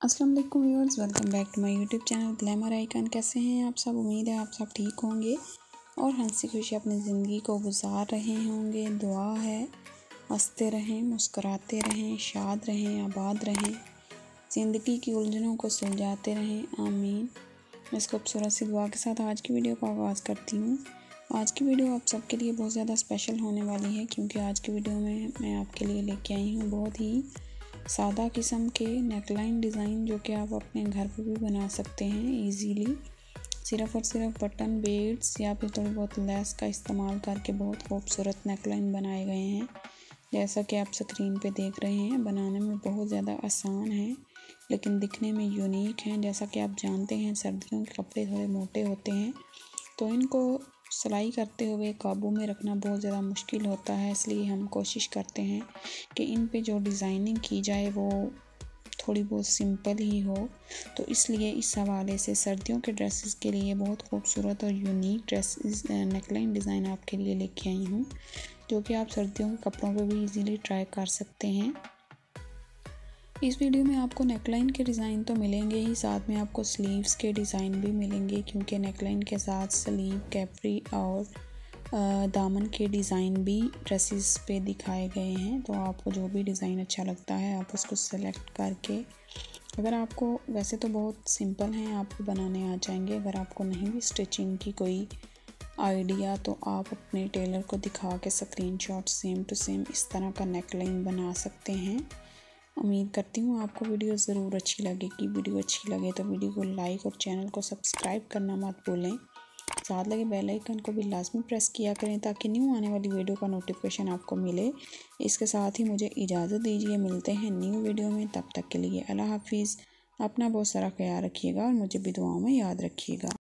अस्सलाम वालेकुम viewers, welcome back to my YouTube channel glamour icon. कैसे हैं आप सब? उम्मीद है आप सब ठीक होंगे और हँसी खुशी अपनी ज़िंदगी को गुजार रहे होंगे। दुआ है, हँसते रहें, मुस्कुराते रहें, शाद रहें, आबाद रहें, ज़िंदगी की उलझनों को सुलझाते रहें। आमीन। मैं इस खूबसूरत सी दुआ के साथ आज की वीडियो का आगाज़ करती हूँ। आज की वीडियो आप सबके लिए बहुत ज़्यादा स्पेशल होने वाली है, क्योंकि आज की वीडियो में मैं आपके लिए लेके आई हूँ बहुत ही सादा किस्म के नेकलाइन डिज़ाइन जो कि आप अपने घर पर भी बना सकते हैं इजीली सिर्फ़ और सिर्फ़ बटन बेड्स या फिर थोड़ी बहुत लेस का इस्तेमाल करके बहुत खूबसूरत नेकलाइन बनाए गए हैं। जैसा कि आप स्क्रीन पे देख रहे हैं, बनाने में बहुत ज़्यादा आसान है, लेकिन दिखने में यूनिक हैं। जैसा कि आप जानते हैं, सर्दियों के कपड़े थोड़े मोटे होते हैं तो इनको सिलाई करते हुए काबू में रखना बहुत ज़्यादा मुश्किल होता है। इसलिए हम कोशिश करते हैं कि इन पे जो डिज़ाइनिंग की जाए, वो थोड़ी बहुत सिंपल ही हो। तो इसलिए इस हवाले से सर्दियों के ड्रेसेस के लिए बहुत खूबसूरत और यूनिक ड्रेसेस नेकलाइन डिज़ाइन आपके लिए लेके आई हूँ, जो कि आप सर्दियों के कपड़ों पे भी इजीली ट्राई कर सकते हैं। इस वीडियो में आपको नेकलाइन के डिज़ाइन तो मिलेंगे ही, साथ में आपको स्लीव्स के डिज़ाइन भी मिलेंगे, क्योंकि नेकलाइन के साथ स्लीव, कैपरी और दामन के डिज़ाइन भी ड्रेसेस पे दिखाए गए हैं। तो आपको जो भी डिज़ाइन अच्छा लगता है, आप उसको सेलेक्ट करके, अगर आपको, वैसे तो बहुत सिंपल हैं आपको बनाने आ जाएँगे। अगर आपको नहीं भी स्टिचिंग की कोई आइडिया तो आप अपने टेलर को दिखा के स्क्रीन सेम टू सेम इस तरह का नेकलाइन बना सकते हैं। उम्मीद करती हूँ आपको वीडियो ज़रूर अच्छी लगेगी। वीडियो अच्छी लगे तो वीडियो को लाइक और चैनल को सब्सक्राइब करना मत भूलें। साथ लगे बेल आइकन को भी लाजमी प्रेस किया करें ताकि न्यू आने वाली वीडियो का नोटिफिकेशन आपको मिले। इसके साथ ही मुझे इजाज़त दीजिए। मिलते हैं न्यू वीडियो में। तब तक के लिए अल्लाह हाफिज़। अपना बहुत सारा ख्याल रखिएगा और मुझे भी दुआओं में याद रखिएगा।